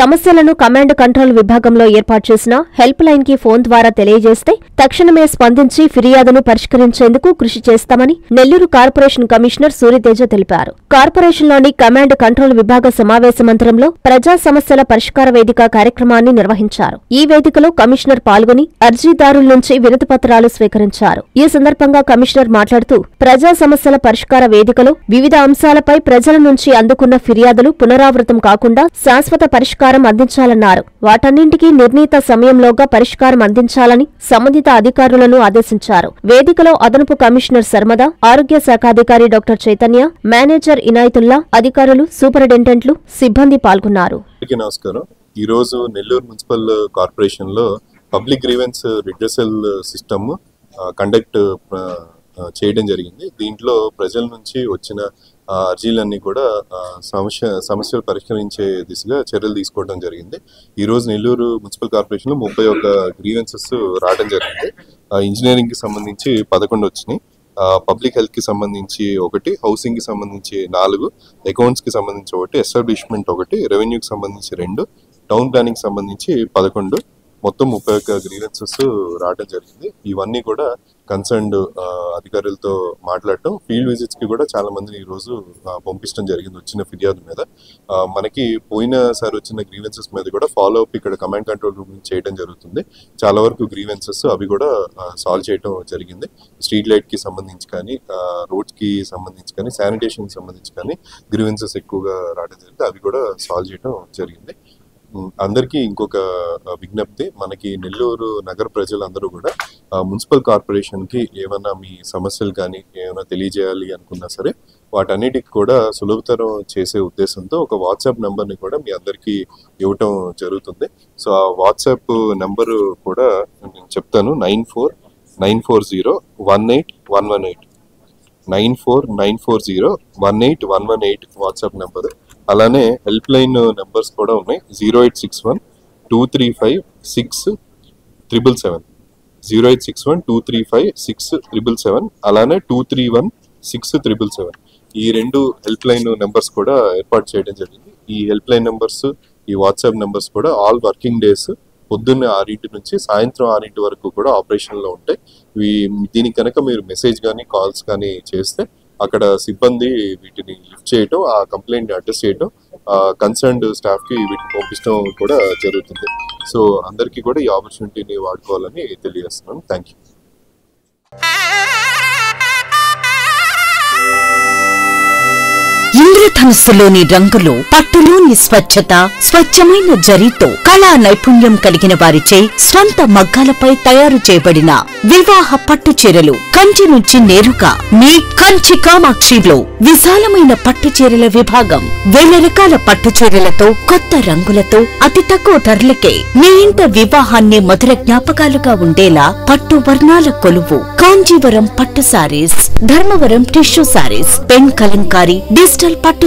సమస్యలను command control విభాగంలో ఏర్పాటు చేసిన హెల్ప్ లైన్కి ఫోన్ ద్వారా తెలియజేస్తే తక్షణమే స్పందించి ఫిర్యాదును పరిష్కరించేందుకు కృషి చేస్తామని నెల్లూరు కార్పొరేషన్ కమిషనర్ సూర్యతేజ తెలిపారు. కార్పొరేషన్లోని కమాండ్ కంట్రోల్ విభాగ సమావేశ మందిరంలో ప్రజా సమస్యల పరిష్కార వేదిక కార్యక్రమాన్ని నిర్వహించారు. ఈ వేదికలో కమిషనర్ పాల్గొని అర్జీదారుల నుంచి వినతి పత్రాలు స్వీకరించారు. ఈ సందర్భంగా కమిషనర్ మాట్లాడుతూ ప్రజా సమస్యల పరిష్కార వేదికలో వివిధ అంశాలపై ప్రజల నుంచి అందుకున్న ఫిర్యాదులు పునరావృతం కాకుండా శాశ్వత పరిష్కారం అందించాలన్నారు. వాటన్నింటికీ నిర్ణీత సమయంలోగా పరిష్కారం అందించాలని సంబంధిత అధికారులను ఆదేశించారు. వేదికలో అదనపు కమిషనర్ శర్మద ఆరోగ్య శాఖాధికారి డాక్టర్ చైతన్య మేనేజర్ ఇనాయతుల్లా అధికారులు సూపరింటెండెంట్లు సిబ్బంది పాల్గొన్నారు. నమస్కారం. ఈ రోజు నెల్లూరు మున్సిపల్ కార్పొరేషన్లో public grievance redressal system conduct చేయడం జరిగింది. దీంట్లో ప్రజల నుంచి వచ్చిన అర్జీలన్నీ కూడా సమస్య సమస్యలు పరిష్కరించే దిశగా చర్యలు తీసుకోవడం జరిగింది. ఈరోజు నెల్లూరు మున్సిపల్ కార్పొరేషన్లో ముప్పై ఒక్క గ్రీవెన్సెస్ రావడం జరిగింది. ఇంజనీరింగ్కి సంబంధించి పదకొండు వచ్చినాయి. పబ్లిక్ హెల్త్కి సంబంధించి ఒకటి హౌసింగ్కి సంబంధించి నాలుగు అకౌంట్స్కి సంబంధించి ఒకటి ఎస్టాబ్లిష్మెంట్ ఒకటి రెవెన్యూకి సంబంధించి రెండు టౌన్ ప్లానింగ్ సంబంధించి పదకొండు మొత్తం ముప్పై ఒక్క గ్రీవెన్సెస్ రావడం జరిగింది. ఇవన్నీ కూడా కన్సర్న్డ్ అధికారులతో మాట్లాడటం ఫీల్డ్ విజిట్స్కి కూడా చాలా మందిని ఈ రోజు పంపించడం జరిగింది వచ్చిన ఫిర్యాదు మీద. మనకి పోయినసారి వచ్చిన గ్రీవెన్సెస్ మీద కూడా ఫాలో అప్ ఇక్కడ కమాండ్ కంట్రోల్ రూమ్ నుంచి చేయడం జరుగుతుంది. చాలా వరకు గ్రీవెన్సెస్ అవి కూడా సాల్వ్ చేయడం జరిగింది. స్ట్రీట్ లైట్కి సంబంధించి కానీ రోడ్స్కి సంబంధించి కానీ శానిటేషన్ సంబంధించి కానీ గ్రీవెన్సెస్ ఎక్కువగా రావడం జరిగింది. అవి కూడా సాల్వ్ చేయడం జరిగింది. అందరికీ ఇంకొక విజ్ఞప్తి. మనకి నెల్లూరు నగర ప్రజలందరూ కూడా మున్సిపల్ కార్పొరేషన్కి ఏమైనా మీ సమస్యలు కానీ ఏమైనా తెలియజేయాలి అనుకున్నా సరే వాటన్నిటికి కూడా సులభతరం చేసే ఉద్దేశంతో ఒక వాట్సాప్ నెంబర్ని కూడా మీ అందరికీ ఇవ్వటం జరుగుతుంది. సో ఆ వాట్సాప్ నెంబరు కూడా నేను చెప్తాను. Nine four nine four zero one eight one one eight. Nine four nine four zero one eight one one eight WhatsApp number. అలానే హెల్ప్ లైన్ నెంబర్స్ కూడా ఉన్నాయి. Zero eight six one two three five six triple seven zero eight six one two three five six triple seven అలానే two three one six triple seven ఈ రెండు help line numbers కూడా ఏర్పాటు చేయడం జరిగింది. ఈ హెల్ప్ లైన్ నెంబర్స్ ఈ WhatsApp numbers కూడా ఆల్ వర్కింగ్ డేస్ పొద్దున్నే ఆరింటి నుంచి సాయంత్రం ఆరింటి వరకు కూడా ఆపరేషన్లో ఉంటాయి. ఇవి దీనికి కనుక మీరు మెసేజ్ కానీ కాల్స్ కానీ చేస్తే అక్కడ సిబ్బంది వీటిని లిఫ్ట్ చేయటం ఆ కంప్లైంట్ అడ్రస్ చేయటం కన్సర్న్డ్ స్టాఫ్కి వీటిని పంపించడం కూడా జరుగుతుంది. సో అందరికీ కూడా ఈ ఆపర్చునిటీని వాడుకోవాలని తెలియజేస్తున్నాను. థ్యాంక్ యూ ధనుసులోని రంగులు పట్టులోని స్వచ్ఛత స్వచ్ఛమైన జరీతో కళా నైపుణ్యం కలిగిన వారిచే స్వంత మగ్గాలపై తయారు చేయబడిన వివాహ పట్టు చీరలు కంచి నుంచి నేరుగా మీ కంచి కామాక్షిలో విశాలమైన పట్టు చీరల విభాగం. వేల రకాల పట్టు చీరలతో కొత్త రంగులతో అతి తక్కువ ధరలకే మీ ఇంట వివాహాన్ని మధుర జ్ఞాపకాలుగా ఉండేలా పట్టు వర్ణాల కొలువు. కాంజీవరం పట్టు sarees Dharmavaram tissue sarees pen Kalamkari digital పట్టు